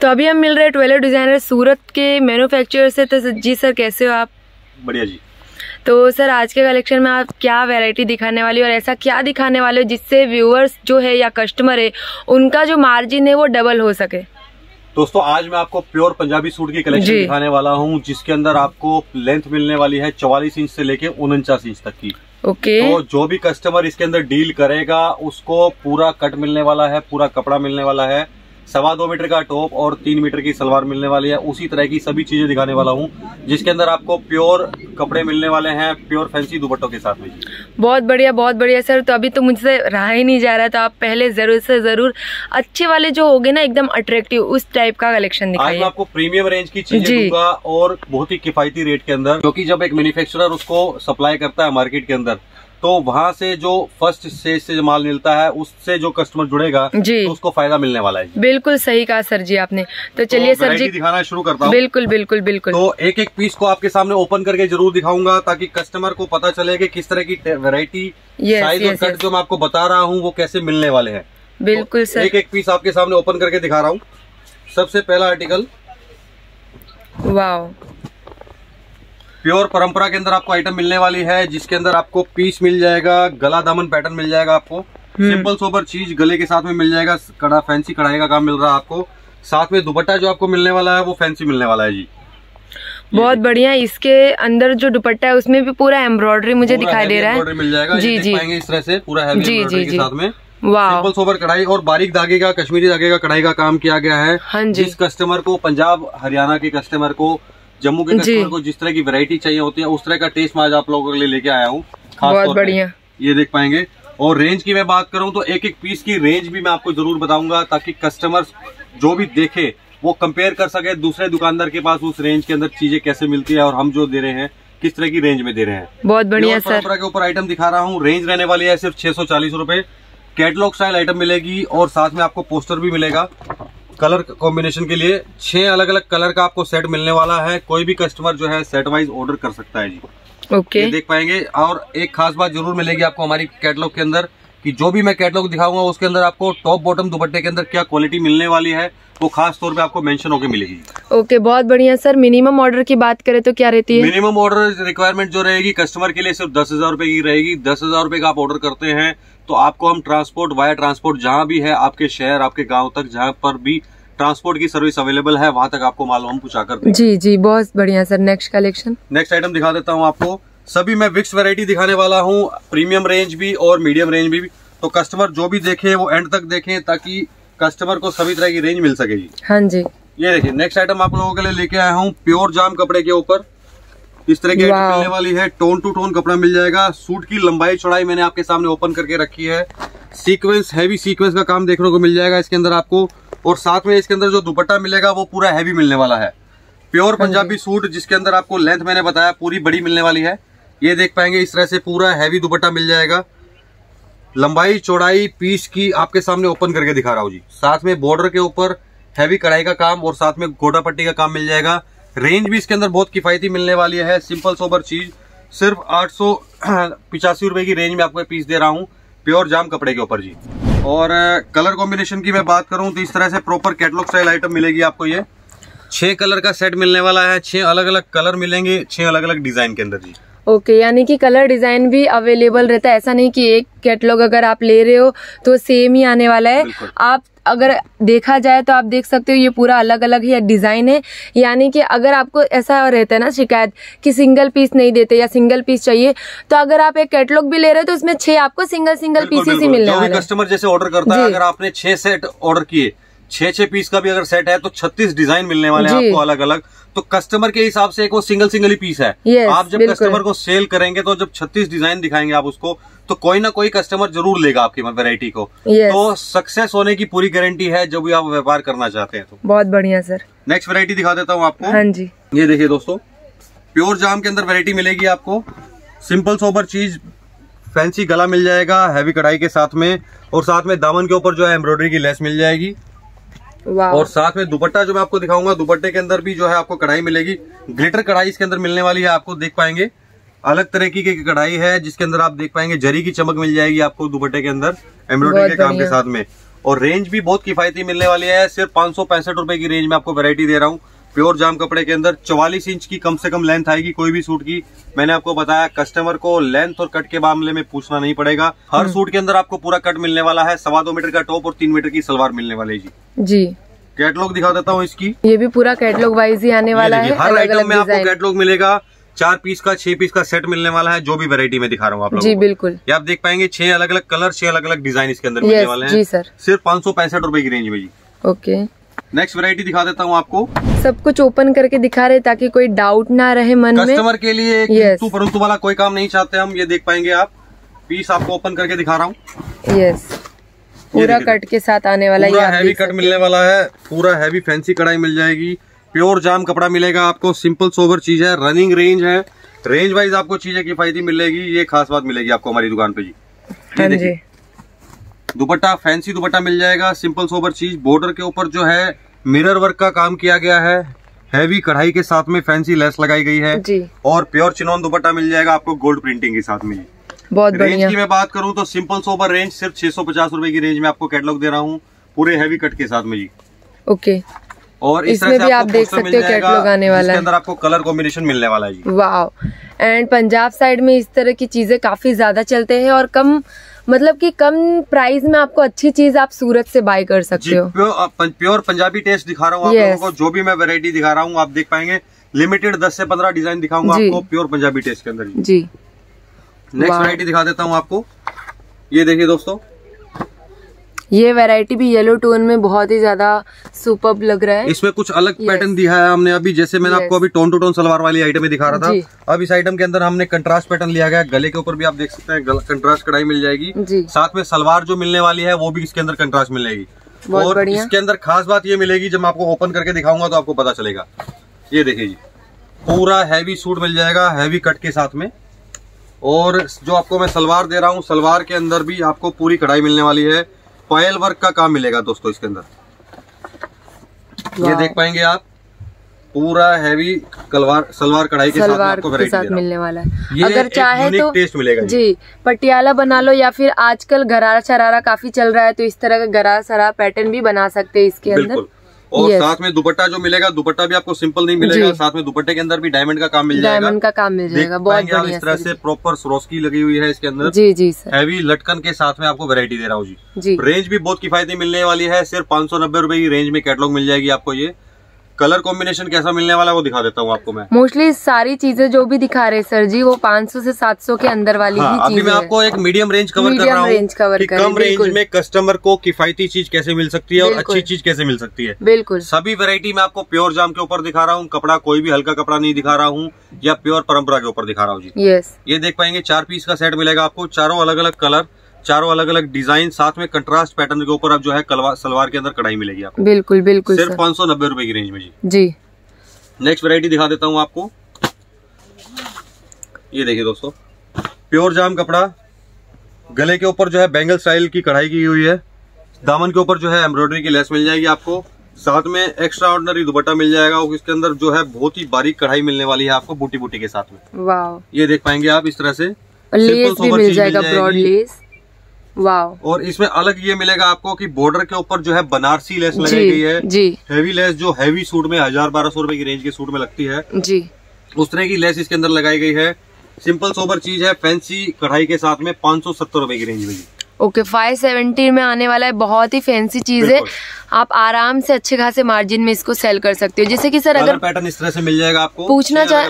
तो अभी हम मिल रहे हैं ट्वेलर डिज़ाइनर सूरत के मैन्युफैक्चरर से। तो जी सर कैसे हो आप? बढ़िया जी। तो सर आज के कलेक्शन में आप क्या वैरायटी दिखाने वाली हो और ऐसा क्या दिखाने वाले हो जिससे व्यूअर्स जो है या कस्टमर है उनका जो मार्जिन है वो डबल हो सके? दोस्तों आज मैं आपको प्योर पंजाबी सूट की कलेक्शन दिखाने वाला हूँ जिसके अंदर आपको लेंथ मिलने वाली है चौवालीस इंच से लेके उनचास इंच तक की। Okay okay. तो जो भी कस्टमर इसके अंदर डील करेगा उसको पूरा कट मिलने वाला है पूरा कपड़ा मिलने वाला है। सवा दो मीटर का टॉप और तीन मीटर की सलवार मिलने वाली है। उसी तरह की सभी चीज़ें दिखाने वाला हूँ जिसके अंदर आपको प्योर कपड़े मिलने वाले हैं प्योर फैंसी दुपट्टों के साथ में। बहुत बढ़िया बहुत बढ़िया सर। तो अभी तो मुझसे रहा ही नहीं जा रहा तो आप पहले ज़रूर से ज़रूर अच्छे वाले जो होगे ना एकदम अट्रैक्टिव उस टाइप का कलेक्शन दिखाइए। आपको प्रीमियम रेंज की चीज़ें दूँगा और बहुत ही किफायती रेट के अंदर क्योंकि जब एक मैन्युफैक्चरर उसको सप्लाई करता है मार्केट के अंदर तो वहाँ से जो फ़र्स्ट स्टेज से जो माल मिलता है उससे जो कस्टमर जुड़ेगा जी। तो उसको फ़ायदा मिलने वाला है। बिल्कुल सही कहा सर जी आपने। तो चलिए तो सर जी। दिखाना शुरू करता हूँ। बिल्कुल बिल्कुल बिल्कुल। तो एक एक पीस को आपके सामने ओपन करके ज़रूर दिखाऊँगा ताकि कस्टमर को पता चले कि किस तरह की वेरायटी साइज़ और कट जो मैं आपको बता रहा हूँ वो कैसे मिलने वाले हैं। बिल्कुल तो सर। एक एक पीस आपके सामने ओपन करके दिखा रहा हूँ। सबसे पहला आर्टिकल वाह प्योर परंपरा के अंदर आपको आइटम मिलने वाली है जिसके अंदर आपको पीस मिल जाएगा गला दामन पैटर्न मिल जाएगा आपको। हम्म। सिंपल सोबर चीज़ गले के साथ में मिल जाएगा कड़ा फैंसी कढ़ाई का काम मिल रहा है आपको। साथ में दुपट्टा जो आपको मिलने वाला है वो फैंसी मिलने वाला है जी। बहुत बढ़िया इसके अंदर जो दुपट्टा है उसमें भी पूरा एम्ब्रॉयडरी मुझे दिखाई दे रहा embroidery मिल जाएगा है जी जी। पाएँगे इस तरह से पूरा जी, जी, के जी। साथ में। सिंपल सोबर कढ़ाई और बारीक धागे का कश्मीरी धागे का कढ़ाई का काम किया गया है हाँ जिस कस्टमर को पंजाब हरियाणा के कस्टमर को जम्मू के कस्टमर को जिस तरह की वैरायटी चाहिए होती है उस तरह का टेस्ट मैं आज आप लोगों के लिए लेके आया हूँ। बहुत बढ़िया। ये देख पाएँगे। और रेंज की मैं बात करूँ तो एक एक पीस की रेंज भी मैं आपको ज़रूर बताऊँगा ताकि कस्टमर जो भी देखे वो कंपेयर कर सके दूसरे दुकानदार के पास उस रेंज के अंदर चीज़ें कैसे मिलती है और हम जो दे रहे हैं किस तरह की रेंज में दे रहे हैं। बहुत बढ़िया सर। के ऊपर आइटम दिखा रहा हूँ। रेंज रहने वाली है सिर्फ़ छह सौ चालीस रूपए। कैटलॉग स्टाइल आइटम मिलेगी और साथ में आपको पोस्टर भी मिलेगा। कलर कॉम्बिनेशन के लिए छह अलग अलग कलर का आपको सेट मिलने वाला है। कोई भी कस्टमर जो है सेट वाइज ऑर्डर कर सकता है जी। Okay okay. देख पाएँगे। और एक खास बात ज़रूर मिलेगी आपको हमारी कैटलॉग के अंदर। कि जो भी मैं कैटलॉग दिखाऊँगा उसके अंदर आपको टॉप बॉटम दुपट्टे के अंदर क्या क्वालिटी मिलने वाली है वो खास तौर पे आपको मेंशन होकर मिलेगी। ओके okay, बहुत बढ़िया सर मिनिमम ऑर्डर की बात करें तो क्या रहती है? मिनिमम ऑर्डर रिक्वायरमेंट जो रहेगी कस्टमर के लिए सिर्फ़ दस हज़ार रूपए की रहेगी। दस हज़ार रूपए का आप ऑर्डर करते हैं तो आपको हम ट्रांसपोर्ट वाया ट्रांसपोर्ट जहाँ भी है आपके शहर आपके गाँव तक जहाँ पर भी ट्रांसपोर्ट की सर्विस अवेलेबल है वहाँ तक आपको माल हम पहुँचा कर जी जी बहुत बढ़िया sir next collection next item दिखा देता हूँ आपको। सभी मैं विक्स वैरायटी दिखाने वाला हूँ प्रीमियम रेंज भी और मीडियम रेंज भी। तो कस्टमर जो भी देखे वो एंड तक देखें ताकि कस्टमर को सभी तरह की रेंज मिल सके जी। हाँ जी। ये देखिए नेक्स्ट आइटम आप लोगों के लिए लेके आया हूँ प्योर जाम कपड़े के ऊपर। इस तरह की आइटम मिलने वाली है टोन टू टोन कपड़ा मिल जाएगा। सूट की लंबाई चौड़ाई मैंने आपके सामने ओपन करके रखी है। सीक्वेंस हैवी सीक्वेंस का काम देखने को मिल जाएगा इसके अंदर आपको। और साथ में इसके अंदर जो दुपट्टा मिलेगा वो पूरा हैवी मिलने वाला है। प्योर पंजाबी सूट जिसके अंदर आपको लेंथ मैंने बताया पूरी बड़ी मिलने वाली है। ये देख पाएँगे, इस तरह से पूरा हैवी दुपट्टा मिल जाएगा। लंबाई, चौड़ाई पीस की आपके सामने ओपन करके दिखा रहा हूँ जी। साथ में बॉर्डर के ऊपर हैवी कढ़ाई का काम और साथ में गोटा पट्टी का काम मिल जाएगा। रेंज भी इसके अंदर बहुत किफायती मिलने वाली है। सिंपल सोबर चीज़। सिर्फ़ आठ सौ पिचासी रुपए की रेंज में आपको पीस दे रहा हूँ प्योर जाम कपड़े के ऊपर जी। और कलर कॉम्बिनेशन की मैं बात करूँ तो इस तरह से प्रॉपर कैटलॉग स्टाइल आइटम मिलेगी आपको ये। छह कलर का सेट मिलने वाला है। छह अलग अलग कलर मिलेंगे, छह अलग अलग डिज़ाइन के अंदर जी। ओके okay, यानी कि कलर डिज़ाइन भी अवेलेबल रहता है। ऐसा नहीं कि एक कैटलॉग अगर आप ले रहे हो तो सेम ही आने वाला है। आप अगर देखा जाए तो आप देख सकते हो ये पूरा अलग अलग ही डिज़ाइन है। यानी कि अगर आपको ऐसा रहता है ना शिकायत कि सिंगल पीस नहीं देते या सिंगल पीस चाहिए तो अगर आप एक कैटलॉग भी ले रहे हो तो उसमें छह आपको सिंगल सिंगल पीसेस ही। मिलने वाले कस्टमर जैसे ऑर्डर करता है अगर आपने छह सेट ऑर्डर किए छह छह पीस का भी अगर सेट है तो छत्तीस डिज़ाइन मिलने वाले हैं आपको अलग अलग तो कस्टमर के हिसाब से एक वो सिंगल सिंगल ही पीस है। Yes, आप जब कस्टमर को सेल करेंगे तो जब छत्तीस डिज़ाइन दिखाएँगे आप उसको तो कोई ना कोई कस्टमर ज़रूर लेगा आपकी वेरायटी को। Yes. तो सक्सेस होने की पूरी गारंटी है जब भी आप व्यापार करना चाहते हैं तो। बहुत बढ़िया सर। नेक्स्ट वेरायटी दिखा देता हूँ आपको। हाँ जी। ये देखिए दोस्तों प्योर जाम के अंदर वेरायटी मिलेगी आपको। सिंपल सोबर चीज़ फैंसी गला मिल जाएगा हैवी कढ़ाई के साथ में और साथ में दामन के ऊपर जो है एम्ब्रॉयडरी की लेस मिल जाएगी। और साथ में दुपट्टा जो मैं आपको दिखाऊँगा दुपट्टे के अंदर भी जो है आपको कढ़ाई मिलेगी। ग्लिटर कढ़ाई इसके अंदर मिलने वाली है आपको देख पाएँगे। अलग तरह की की कढ़ाई है जिसके अंदर आप देख पाएँगे जरी की चमक मिल जाएगी आपको दुपट्टे के अंदर एम्ब्रॉयडरी के काम के साथ में। और रेंज भी बहुत किफायती मिलने वाली है सिर्फ़ पाँच सौ पैंसठ रुपए की रेंज में आपको वेरायटी दे रहा हूँ। प्योर जाम कपड़े के अंदर चौवालीस इंच की कम से कम लेंथ आएगी कोई भी सूट की। मैंने आपको बताया कस्टमर को लेंथ और कट के मामले में पूछना नहीं पड़ेगा। हर सूट के अंदर आपको पूरा कट मिलने वाला है सवा दो मीटर का टॉप और तीन मीटर की सलवार मिलने वाली जी। जी। कैटलॉग दिखा देता हूँ इसकी। ये भी पूरा कैटलॉग वाइज ही आने वाला है हर आइटम में आपको कैटलॉग मिलेगा चार पीस का छह पीस का सेट मिलने वाला है जो भी वैरायटी में दिखा रहा हूँ आप जी बिल्कुल। ये आप देख पाएँगे छह अलग अलग कलर छह अलग अलग डिज़ाइन इसके अंदर मिलने वाले हैं। सर सिर्फ़ पाँच सौ पैंसठ रूपए की रेंज में जी। ओके नेक्स्ट वैरायटी दिखा देता हूँ आपको। सब कुछ ओपन करके दिखा रहे ताकि कोई डाउट ना रहे मन में। कस्टमर के लिए Yes. किंतु परंतु वाला कोई काम नहीं चाहते हम ये देख पाएँगे आप। पीस आपको ओपन करके दिखा रहा हूँ। यस पूरा कट के साथ आने वाला पूरा हैवी कट मिलने वाला है। पूरा हैवी फैंसी कढ़ाई मिल जाएगी। प्योर जाम कपड़ा मिलेगा आपको सिंपल सोबर चीज़ है रनिंग रेंज है। रेंज वाइज आपको चीज़ें किफायती मिलेगी ये खास बात मिलेगी आपको हमारी दुकान पे जी। हाँ जी। दुपट्टा फैंसी दुपट्टा मिल जाएगा। सिंपल सोबर चीज़। बॉर्डर के ऊपर जो है मिरर वर्क का काम किया गया है। हैवी कढ़ाई के साथ में फैंसी लेस लगाई गई है। जी। और प्योर चिनौन दुपट्टा मिल जाएगा आपको गोल्ड प्रिंटिंग के साथ में। बहुत रेंज की मैं बात करूँ तो सिंपल सोबर रेंज सिर्फ़ छह सौ पचास रुपए की रेंज में आपको कैटलॉग दे रहा हूँ पूरे हैवी कट के साथ में जी। ओके और इस इसमें भी आप देख सकते हो कैटलॉग आने वाला है। अंदर आपको कलर कॉम्बिनेशन मिलने वाला है वाओ एंड पंजाब साइड में इस तरह की चीज़ें काफ़ी ज़्यादा चलते हैं और कम मतलब कि कम प्राइस में आपको अच्छी चीज़ आप सूरत से बाय कर सकते हो। प्योर प्योर पंजाबी टेस्ट दिखा रहा हूँ आप. लोगों को। जो भी मैं वैरायटी दिखा रहा हूँ आप देख पाएँगे। लिमिटेड 10 से 15 डिज़ाइन दिखाऊँगा आपको प्योर पंजाबी टेस्ट के अंदर जी। नेक्स्ट वाह। वैरायटी दिखा देता हूँ आपको। ये देखिए दोस्तों ये वैरायटी भी येलो टोन में बहुत ही ज़्यादा सुपर लग रहा है। इसमें कुछ अलग Yes. पैटर्न दिया है हमने अभी जैसे मैंने Yes. आपको अभी टोन टू टोन सलवार वाली आइटम में दिखा रहा था। अब इस आइटम के अंदर हमने कंट्रास्ट पैटर्न लिया गया। गले के ऊपर भी आप देख सकते हैं कंट्रास्ट कढ़ाई मिल जाएगी। साथ में सलवार जो मिलने वाली है वो भी इसके अंदर कंट्रास्ट मिलेगी। और इसके अंदर खास बात ये मिलेगी जब मैं आपको ओपन करके दिखाऊँगा तो आपको पता चलेगा। ये देखिए जी पूरा हैवी सूट मिल जाएगा हैवी कट के साथ में। और जो आपको मैं सलवार दे रहा हूँ सलवार के अंदर भी आपको पूरी कढ़ाई मिलने वाली है। पायल वर्क का काम मिलेगा दोस्तों इसके अंदर। ये देख पाएँगे आप पूरा हैवी कलवार सलवार कढ़ाई के साथ सलवार आपको के साथ मिलने वाला है। ये अगर चाहे तो टेस्ट मिलेगा जी। पटियाला बना लो या फिर आजकल गरारा शरारा काफ़ी चल रहा है तो इस तरह का गरारा शरारा पैटर्न भी बना सकते हैं इसके अंदर। और Yes. साथ में दुपट्टा जो मिलेगा दुपट्टा भी आपको सिंपल नहीं मिलेगा। साथ में दुपट्टे के अंदर भी डायमंड का काम मिल जाएगा। डायमंड का काम मिल जाएगा बहुत बढ़िया इस तरह से प्रॉपर सरोस्की लगी हुई है इसके अंदर। जी जी सर। हैवी लटकन के साथ में आपको वैरायटी दे रहा हूँ जी। रेंज भी बहुत किफायती मिलने वाली है सिर्फ़ पाँच सौ नब्बे रुपए की रेंज में कैटलॉग मिल जाएगी आपको ये। कलर कॉम्बिनेशन कैसा मिलने वाला है वो दिखा देता हूँ आपको मैं। मोस्टली सारी चीज़ें जो भी दिखा रहे सर जी वो 500 से 700 के अंदर वाली हाँ, ही अभी मैं आपको एक मीडियम रेंज कवर कर रहा हूँ कम रेंज में कस्टमर को किफायती चीज़ कैसे मिल सकती है और अच्छी चीज़ कैसे मिल सकती है। बिल्कुल। सभी वैरायटी में आपको प्योर जाम के ऊपर दिखा रहा हूँ कपड़ा कोई भी हल्का कपड़ा नहीं दिखा रहा हूँ या प्योर परंपरा के ऊपर दिखा रहा हूँ जी। ये देख पाएँगे चार पीस का सेट मिलेगा आपको चारों अलग अलग कलर चारों अलग अलग डिज़ाइन साथ में कंट्रास्ट पैटर्न के ऊपर अब जो है सलवार के अंदर कढ़ाई मिलेगी आपको। बिल्कुल बिल्कुल सिर्फ़ सर। पाँच सौ नब्बे रुपए की रेंज में जी। जी। नेक्स्ट वैरायटी दिखा देता हूँ आपको। ये देखिए दोस्तों प्योर जाम कपड़ा गले के ऊपर जो है बैंगल स्टाइल की कढ़ाई की हुई है। दामन के ऊपर जो है एम्ब्रॉयडरी की लेस मिल जाएगी आपको। साथ में एक्स्ट्रा ऑर्डनरी दुपट्टा मिल जाएगा और इसके अंदर जो है बहुत ही बारीक कढ़ाई मिलने वाली है आपको बूटी बूटी के साथ में। ये देख पाएँगे आप इस तरह से। लेस भी मिल जाएगा ब्रॉड लेस और इसमें अलग ये मिलेगा आपको कि बॉर्डर के ऊपर जो है बनारसी लेस लगाई गई है। जी। हैवी लेस जो हैवी सूट में हज़ार बारह सौ रुपये की रेंज के सूट में लगती है। जी। उस तरह की लेस इसके अंदर लगाई गई है। सिंपल सोबर चीज़ है फैंसी कढ़ाई के साथ में पाँच सौ सत्तर रुपये की रेंज में जी। ओके फाइव सेवेंटी में आने वाला है बहुत ही फैंसी चीज़ है। आप आराम से अच्छे खासे मार्जिन में इसको सेल कर सकते हो। जैसे कि सर अगर पैटर्न इस तरह से मिल जाएगा आपको पूछना चाह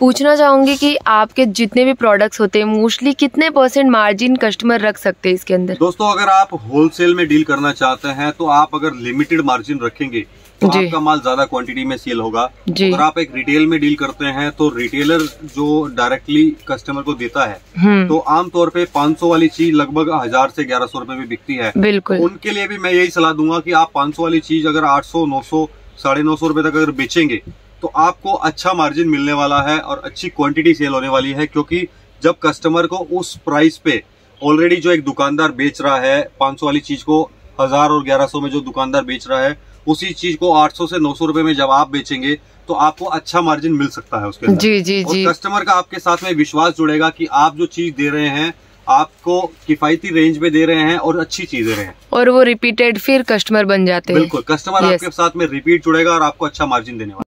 पूछना चाहूँगी कि आपके जितने भी प्रोडक्ट्स होते हैं मोस्टली कितने परसेंट मार्जिन कस्टमर रख सकते हैं इसके अंदर? दोस्तों अगर आप होलसेल में डील करना चाहते हैं तो आप अगर लिमिटेड मार्जिन रखेंगे तो आपका माल ज़्यादा क्वांटिटी में सेल होगा। अगर आप एक रिटेल में डील करते हैं तो रिटेलर जो डायरेक्टली कस्टमर को देता है हम्म। तो आमतौर पे 500 वाली चीज़ लगभग हज़ार से ग्यारह सौ रुपये में बिकती है। बिल्कुल। उनके लिए भी मैं यही सलाह दूँगा कि आप 500 वाली चीज़ अगर 800 900 साढ़े नौ सौ रुपए तक अगर बेचेंगे तो आपको अच्छा मार्जिन मिलने वाला है और अच्छी क्वांटिटी सेल होने वाली है क्योंकि जब कस्टमर को उस प्राइस पे ऑलरेडी जो एक दुकानदार बेच रहा है 500 वाली चीज़ को हज़ार और 1100 में जो दुकानदार बेच रहा है उसी चीज़ को 800 से 900 रुपए में जब आप बेचेंगे तो आपको अच्छा मार्जिन मिल सकता है उसके जी जी और जी। कस्टमर का आपके साथ में विश्वास जुड़ेगा कि आप जो चीज़ दे रहे हैं आपको किफायती रेंज में दे रहे हैं और अच्छी चीज़ दे रहे हैं। और वो रिपीटेड फिर कस्टमर बन जाते हैं। बिल्कुल कस्टमर आपके साथ में रिपीट जुड़ेगा और आपको अच्छा मार्जिन देने वाला